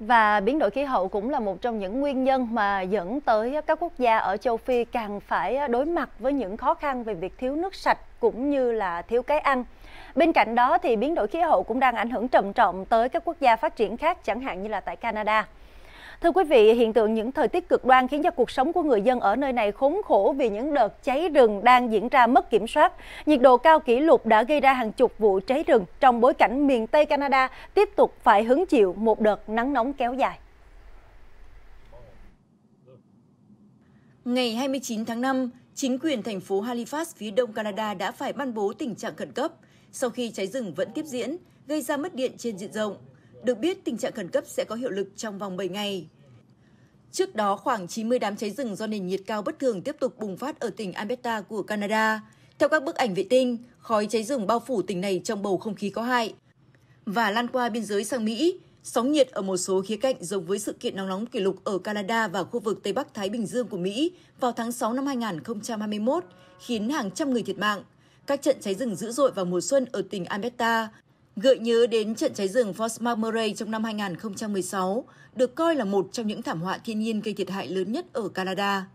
Và biến đổi khí hậu cũng là một trong những nguyên nhân mà dẫn tới các quốc gia ở châu Phi càng phải đối mặt với những khó khăn về việc thiếu nước sạch cũng như là thiếu cái ăn. Bên cạnh đó thì biến đổi khí hậu cũng đang ảnh hưởng trầm trọng tới các quốc gia phát triển khác, chẳng hạn như là tại Canada. Thưa quý vị, hiện tượng những thời tiết cực đoan khiến cho cuộc sống của người dân ở nơi này khốn khổ vì những đợt cháy rừng đang diễn ra mất kiểm soát. Nhiệt độ cao kỷ lục đã gây ra hàng chục vụ cháy rừng trong bối cảnh miền Tây Canada tiếp tục phải hứng chịu một đợt nắng nóng kéo dài. Ngày 29 tháng 5, chính quyền thành phố Halifax phía đông Canada đã phải ban bố tình trạng khẩn cấp sau khi cháy rừng vẫn tiếp diễn, gây ra mất điện trên diện rộng. Được biết, tình trạng khẩn cấp sẽ có hiệu lực trong vòng 7 ngày. Trước đó, khoảng 90 đám cháy rừng do nền nhiệt cao bất thường tiếp tục bùng phát ở tỉnh Alberta của Canada. Theo các bức ảnh vệ tinh, khói cháy rừng bao phủ tỉnh này trong bầu không khí có hại và lan qua biên giới sang Mỹ. Sóng nhiệt ở một số khía cạnh giống với sự kiện nóng nóng kỷ lục ở Canada và khu vực Tây Bắc Thái Bình Dương của Mỹ vào tháng 6 năm 2021, khiến hàng trăm người thiệt mạng. Các trận cháy rừng dữ dội vào mùa xuân ở tỉnh Alberta gợi nhớ đến trận cháy rừng Fort McMurray trong năm 2016, được coi là một trong những thảm họa thiên nhiên gây thiệt hại lớn nhất ở Canada.